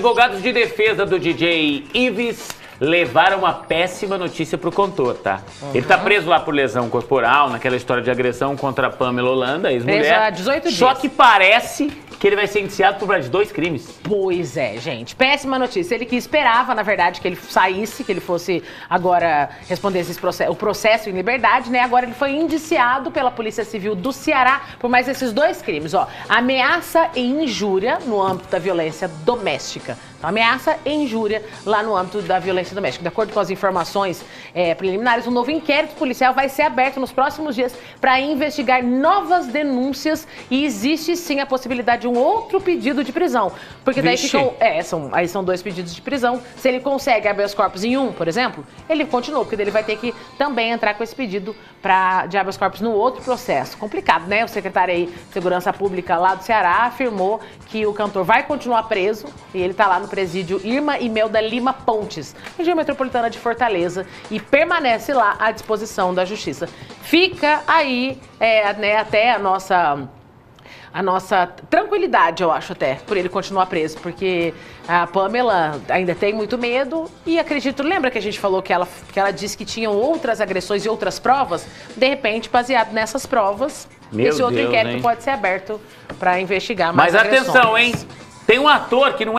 Advogados de defesa do DJ Ives levaram uma péssima notícia pro cantor, tá? Ele tá preso lá por lesão corporal, naquela história de agressão contra a Pamela Holanda, Preso ex-mulher. há 18 Só dias. que parece que ele vai ser indiciado por dois crimes. Pois é, gente. Péssima notícia. Ele que esperava, na verdade, que ele saísse, que ele fosse agora responder o processo em liberdade, né? Agora ele foi indiciado pela Polícia Civil do Ceará por mais esses dois crimes, ó. Ameaça e injúria no âmbito da violência doméstica. Então, ameaça e injúria lá no âmbito da violência doméstica. De acordo com as informações eh, preliminares, um novo inquérito policial vai ser aberto nos próximos dias para investigar novas denúncias e existe sim a possibilidade de um outro pedido de prisão. Porque daí Vixe. ficam. É, são, aí são dois pedidos de prisão. Se ele consegue habeas corpus em um, por exemplo, ele continua, porque daí ele vai ter que também entrar com esse pedido pra, de habeas corpus no outro processo. Complicado, né? O secretário aí de Segurança Pública lá do Ceará afirmou que o cantor vai continuar preso e ele tá lá no presídio Irma Imelda Lima Pontes, região metropolitana de Fortaleza, e permanece lá à disposição da Justiça. Fica aí, é, né, até a nossa a nossa tranquilidade, eu acho até, por ele continuar preso, porque a Pamela ainda tem muito medo e acredito, lembra que a gente falou que ela, que ela disse que tinham outras agressões e outras provas? De repente, baseado nessas provas, Meu esse outro Deus, inquérito hein? pode ser aberto para investigar mais Mas agressões. atenção, hein? Tem um ator que não